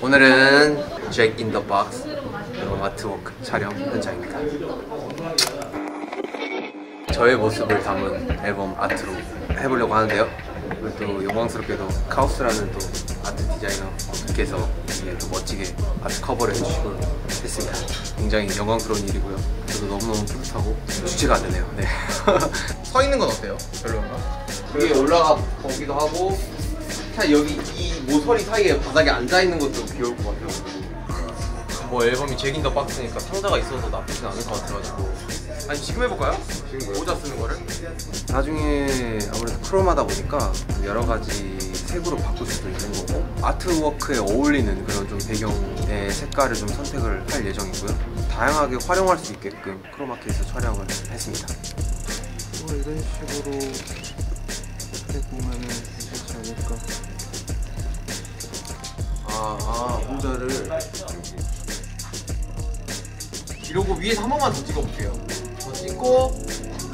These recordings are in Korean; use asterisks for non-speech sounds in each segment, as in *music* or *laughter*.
오늘은 Jack In The Box 앨범 artwork 촬영 현장입니다. 저의 모습을 담은 앨범 art로 해보려고 하는데요. 오늘 또 영광스럽게도 카오스라는 또 아트 디자이너께서 이게 또 멋지게 아트 커버를 해주시고 했습니다. 굉장히 영광스러운 일이고요. 저도 너무너무 뿌듯하고 주체가 안 되네요. 네. *laughs* 서 있는 건 어때요? 별로인가? 위에 올라가 보기도 하고 차 여기 이 모서리 사이에 바닥에 앉아 있는 것도 귀여울 것 같아요. 뭐 앨범이 잭인 더 박스니까 상자가 있어서 나쁘진 않을 것 같아가지고 아니 지금 해볼까요? 지금 모자 쓰는 거를? 나중에 아무래도 크롬하다 보니까 여러 가지 색으로 바꿀 수도 있는 거고 아트워크에 어울리는 그런 좀 배경의 색깔을 좀 선택을 할 예정이고요. 다양하게 활용할 수 있게끔 크로마키에서 촬영을 했습니다. 뭐 이런 식으로 해보면은 않을까. 아, 아 모자를. 이러고 위에서 한 번만 더 찍어볼게요. 더 찍고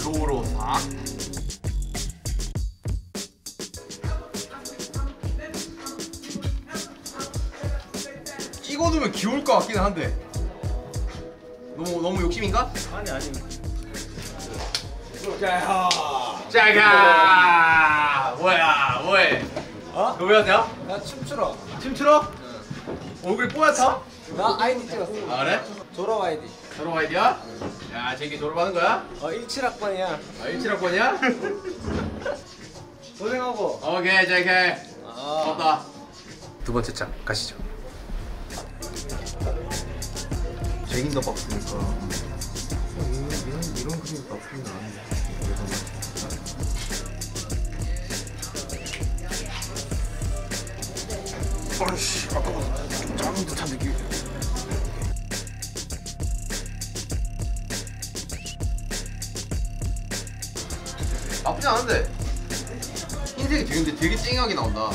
로우로 싹. 찍어두면 귀여울 것 같긴 한데. 너무 너무 욕심인가? 아니 아니. 짜가 어? 너 왜 하냐? 나 춤추러 춤추러? 얼굴이 뽀얗다? 나 아이디 찍었어 아 그래? 졸업 아이디 졸업 아이디야? 야 쟤기 졸업하는 거야? 어 17학번이야 아 17학번이야? *laughs* 고생하고 오케이 쟤기 아. 고맙다 두 번째 장 가시죠 잭인 더 박스니까 이런, 이런, 이런 그림 나쁘진 않은데 아씨 아까보다 좀 작은 듯한 느낌이 나쁘지 않은데. 흰색이 되게 되게 찡하게 나온다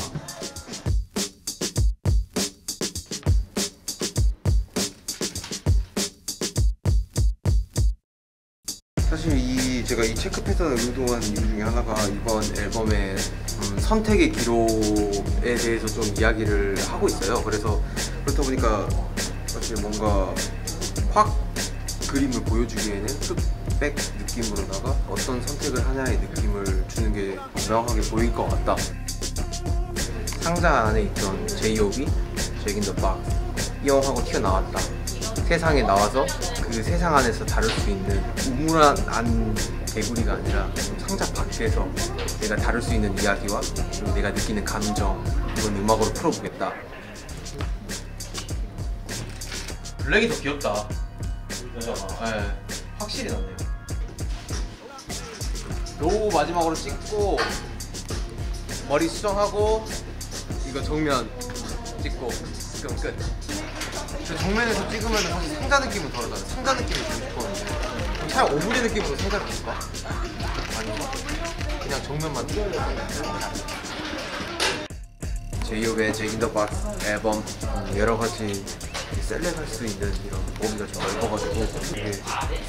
사실 이 제가 이 체크 패턴을 의도한 이유 중에 하나가 이번 앨범의 음, 선택의 기로에 대해서 좀 이야기를 하고 있어요. 그래서 그렇다 보니까 사실 뭔가 확 그림을 보여주기에는 흑백 느낌으로다가 어떤 선택을 하냐의 느낌을 주는 게 명확하게 보일 것 같다. 상자 안에 있던 제이홉이 잭인 더 박스 이영하고 튀어나왔다. 세상에 나와서 그 세상 안에서 다룰 수 있는 우물한 안 개구리가 아니라 좀 상자 밖에서 내가 다룰 수 있는 이야기와 그리고 내가 느끼는 감정 이건 음악으로 풀어보겠다. 블랙이 더 귀엽다. 네, 확실히 낫네요. low 마지막으로 찍고 머리 수정하고 이거 정면 찍고 그럼 끝. 저 정면에서 찍으면 사실 상자 느낌은 덜하잖아. 상자 느낌을 주고 싶었는데 그럼 차라리 오브제 느낌으로 상자를 줄까? 아닌가? 그냥 정면만 제이홉의 Jack In The Box 앨범 음, 여러 가지 select할 수 있는 이런 범위가 좀 넓어가지고 되게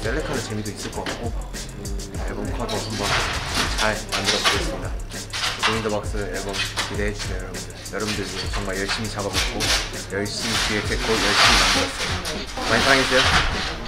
select하는 재미도 있을 것 같고 음, 앨범 커버 한번 잘 만들어 보겠습니다. Jack In The Box 앨범 기대해 주세요 여러분들. 여러분들 위해 정말 열심히 잡아먹고 열심히 기획했고 열심히 만들었어요. 많이 사랑해주세요.